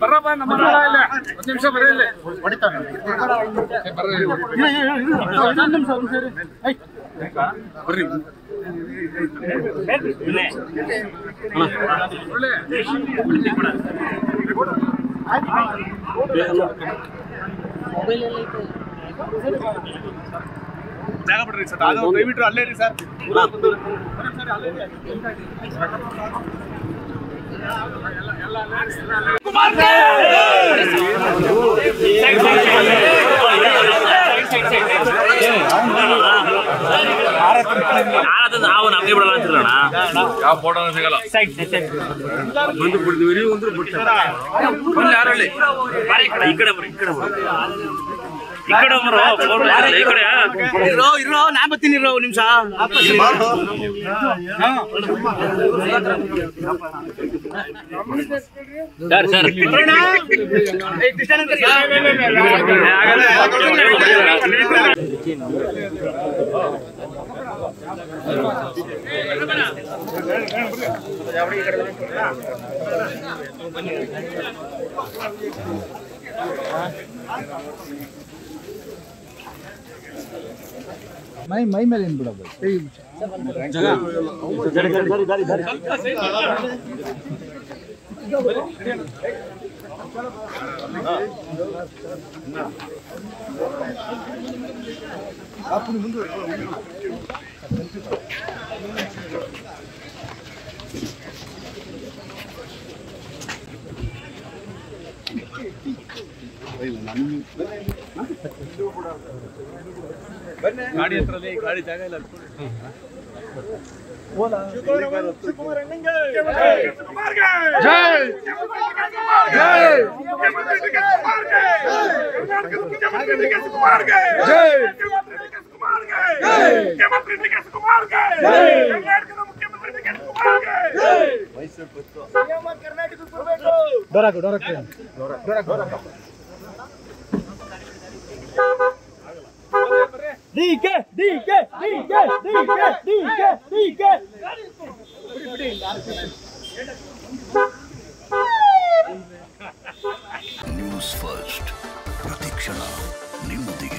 ಬರ್ರಪ್ಪ ನಮ್ಮ ಇಲ್ಲ ಒಂದ್ ನಿಮಿಷ ಬರೀ ಇಲ್ಲಿ ಬರ್ರಿ ಜಾಗ ಬಿಡ್ರಿ ಸರ್. ಅದು ದಯವಿಟ್ಟು ಅಲ್ಲೇ ರೀ ಸರ್. ನಾವು ನಮಗೆ ಬಿಡಲ್ಲ ಅಂತಿರೋಣ ಯಾವ ಫೋಟೋ ಸಿಗಲ್ಲ ಬಂದು ಬಿಡ್ತೀವಿ. ಒಂದು ಬಿಡ್ತಾರೆ ಯಾರು ಹೇಳಿ? ಈ ಕಡೆ ಬರ್ರಿ ಈ ಕಡೆ ಬರ್ರಿ ಈ ಕಡೆ ಬರೋ ಫೋಟೋ ಈ ಕಡೆ ಇರೋ ಇರೋ ನಾ ಬರ್ತೀನಿ ಇರೋ ನಿಮಿಷ ಸರ್ ಸರ್ ಮೈ ಮೈ ಮೇಲೆ ಏನ್ ಬಿಡೋದು ಗಾಡಿ ಹತ್ರದಲ್ಲಿ ಗಾಡಿ ಜಾಗ ಇಲ್ಲ ಡೋರಾಕು ಡೋರಾಕು News first. Pratikshana. New Digi.